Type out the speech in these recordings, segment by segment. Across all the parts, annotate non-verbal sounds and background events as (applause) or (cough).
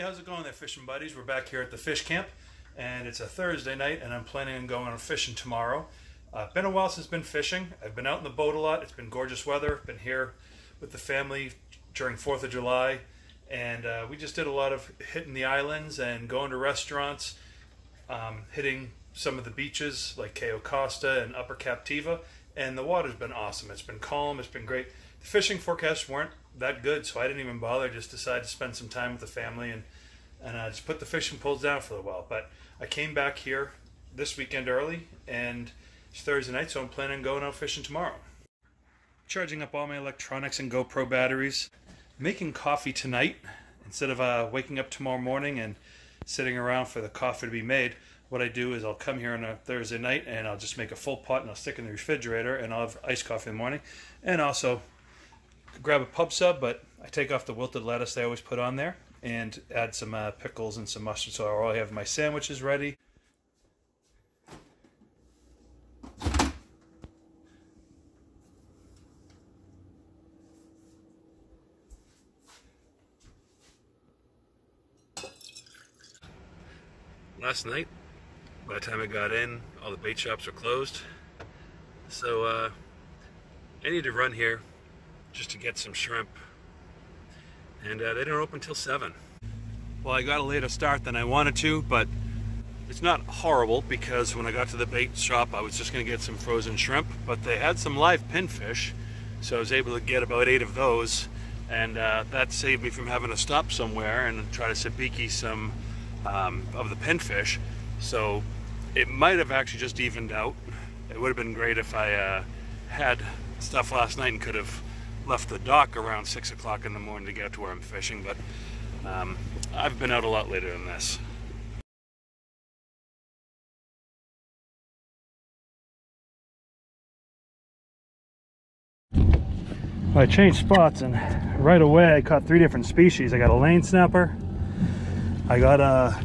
how's it going there, fishing buddies? We're back here at the fish camp, and it's a Thursday night, and I'm planning on going on fishing tomorrow. Uh, been a while since been fishing. I've been out in the boat a lot. It's been gorgeous weather. Been here with the family during Fourth of July, and uh, we just did a lot of hitting the islands and going to restaurants, um, hitting some of the beaches like Cayo Costa and Upper Captiva, and the water's been awesome. It's been calm. It's been great. The fishing forecasts weren't that good, so I didn't even bother. I just decided to spend some time with the family and and uh, just put the fishing poles down for a while. But I came back here this weekend early, and it's Thursday night, so I'm planning on going out fishing tomorrow. Charging up all my electronics and GoPro batteries. Making coffee tonight instead of uh, waking up tomorrow morning and sitting around for the coffee to be made. What I do is I'll come here on a Thursday night and I'll just make a full pot and I'll stick it in the refrigerator and I'll have iced coffee in the morning. And also grab a pub sub, but I take off the wilted lettuce they always put on there and add some uh, pickles and some mustard. So I already have my sandwiches ready. Last night, by the time I got in, all the bait shops were closed. So uh, I need to run here just to get some shrimp. And uh, they don't open until 7. Well, I got a later start than I wanted to, but it's not horrible because when I got to the bait shop, I was just going to get some frozen shrimp, but they had some live pinfish, so I was able to get about eight of those, and uh, that saved me from having to stop somewhere and try to sabiki some um, of the pinfish. So it might have actually just evened out. It would have been great if I uh, had stuff last night and could have left the dock around 6 o'clock in the morning to get to where I'm fishing, but um, I've been out a lot later than this. I changed spots and right away I caught three different species. I got a lane snapper, I got a,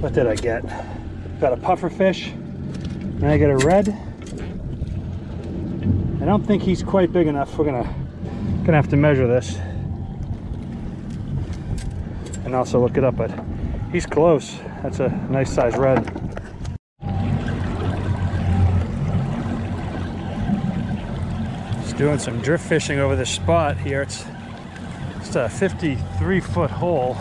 what did I get? Got a puffer fish, and I got a red, I don't think he's quite big enough. We're gonna gonna have to measure this and also look it up, but he's close. That's a nice size red. Just doing some drift fishing over this spot here. It's just a 53 foot hole.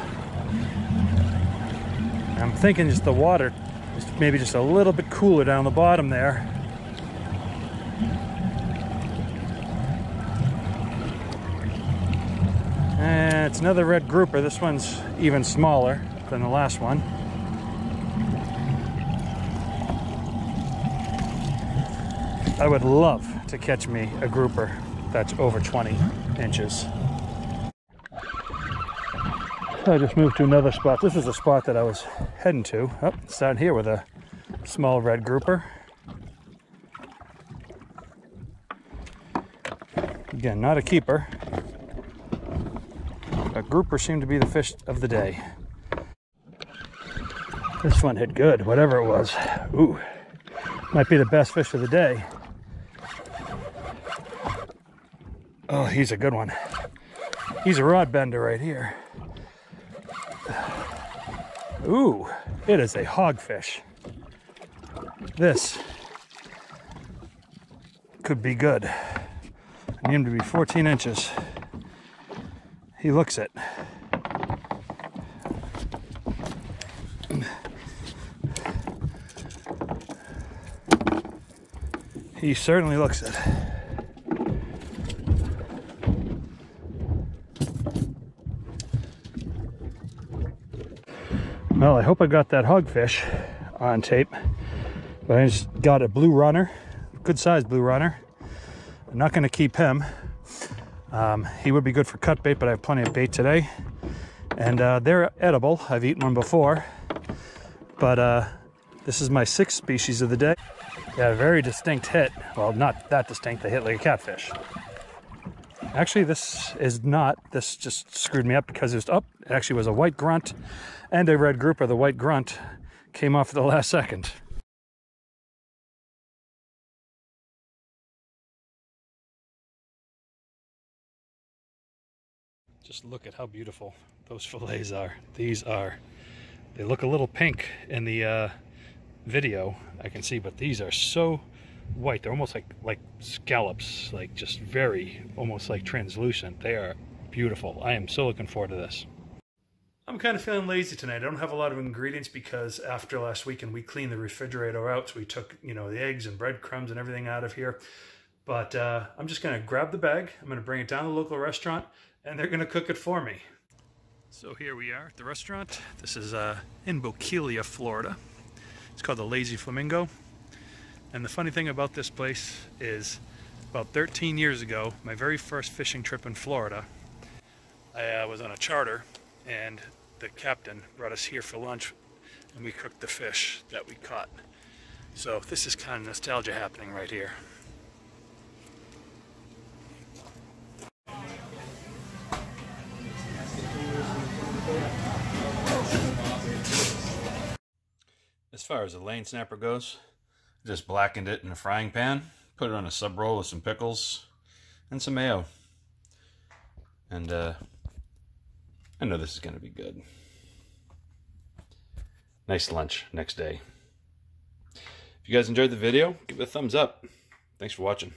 I'm thinking just the water is maybe just a little bit cooler down the bottom there. And it's another red grouper. This one's even smaller than the last one. I would love to catch me a grouper that's over 20 inches. I just moved to another spot. This is the spot that I was heading to. Oh, down here with a small red grouper. Again, not a keeper, a grouper seemed to be the fish of the day. This one hit good, whatever it was. Ooh, might be the best fish of the day. Oh, he's a good one. He's a rod bender right here. Ooh, it is a hogfish. This could be good. I need him to be 14 inches he looks it. He certainly looks it. Well, I hope I got that hogfish on tape, but I just got a blue runner, good sized blue runner. I'm not going to keep him um, he would be good for cut bait, but I have plenty of bait today. And uh, they're edible. I've eaten one before. But uh, this is my sixth species of the day. Yeah, very distinct hit. Well, not that distinct. They hit like a catfish. Actually, this is not. This just screwed me up because it was up. Oh, it actually was a white grunt and a red grouper. The white grunt came off the (laughs) last second. just look at how beautiful those (laughs) fillets are. These are, they look a little pink in the uh, video, I can see, but these are so white. They're almost like, like scallops, like just very, almost like translucent. They are beautiful. I am so looking forward to this. I'm kind of feeling lazy tonight. I don't have a lot of ingredients because after last weekend we cleaned the refrigerator out. So we took, you know, the eggs and breadcrumbs and everything out of here. But uh, I'm just going to grab the bag. I'm going to bring it down to the local restaurant and they're going to cook it for me. So here we are at the restaurant. This is uh, in Bokeelia, Florida. It's called the Lazy Flamingo. And the funny thing about this place is about 13 years ago, my very first fishing trip in Florida, I uh, was on a charter and the captain brought us here for lunch and we cooked the fish that we caught. So this is kind of nostalgia happening right here. As far as the lane snapper goes, just blackened it in a frying pan, put it on a sub roll with some pickles and some mayo. And uh, I know this is going to be good. Nice lunch next day. If you guys enjoyed the video, give it a thumbs up. Thanks for watching.